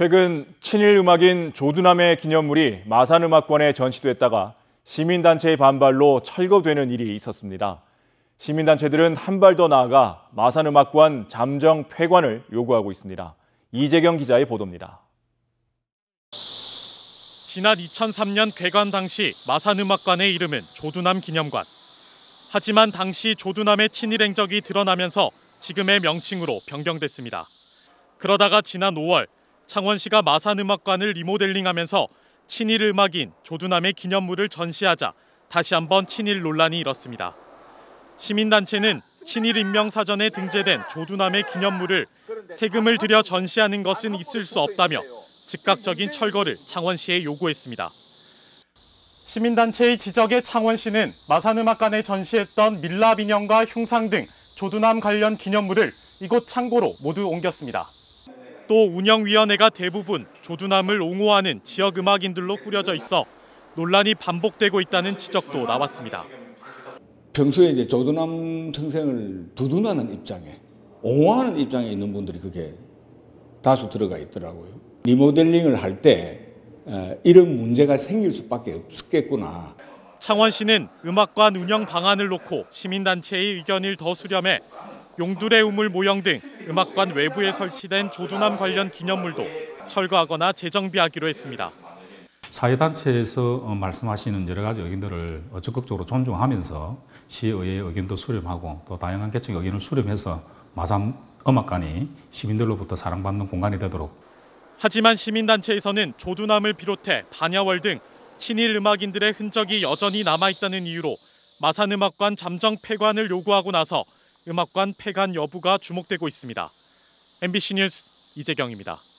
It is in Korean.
최근 친일 음악인 조두남의 기념물이 마산음악관에 전시됐다가 시민단체의 반발로 철거되는 일이 있었습니다. 시민단체들은 한 발 더 나아가 마산음악관 잠정 폐관을 요구하고 있습니다. 이재경 기자의 보도입니다. 지난 2003년 개관 당시 마산음악관의 이름은 조두남 기념관. 하지만 당시 조두남의 친일 행적이 드러나면서 지금의 명칭으로 변경됐습니다. 그러다가 지난 5월 창원시가 마산음악관을 리모델링하면서 친일 음악인 조두남의 기념물을 전시하자 다시 한번 친일 논란이 일었습니다. 시민단체는 친일 인명사전에 등재된 조두남의 기념물을 세금을 들여 전시하는 것은 있을 수 없다며 즉각적인 철거를 창원시에 요구했습니다. 시민단체의 지적에 창원시는 마산음악관에 전시했던 밀랍 인형과 흉상 등 조두남 관련 기념물을 이곳 창고로 모두 옮겼습니다. 또 운영위원회가 대부분 조두남을 옹호하는 지역 음악인들로 꾸려져 있어 논란이 반복되고 있다는 지적도 나왔습니다. 평소에 이제 조두남 선생을 두둔하는 입장에 옹호하는 입장에 있는 분들이 그게 다수 들어가 있더라고요. 리모델링을 할 때 이런 문제가 생길 수밖에 없겠구나. 창원시는 음악관 운영 방안을 놓고 시민단체의 의견을 더 수렴해 용두레 우물 모형 등 음악관 외부에 설치된 조두남 관련 기념물도 철거하거나 재정비하기로 했습니다. 사회단체에서 어, 말씀하시는 여러 가지 의견들을 적극적으로 존중하면서 시의회의 의견도 수렴하고 또 다양한 계층의 의견을 수렴해서 마산 음악관이 시민들로부터 사랑받는 공간이 되도록 하지만 시민단체에서는 조두남을 비롯해 반야월 등 친일 음악인들의 흔적이 여전히 남아있다는 이유로 마산음악관 잠정 폐관을 요구하고 나서 음악관 폐관 여부가 주목되고 있습니다. MBC 뉴스 이재경입니다.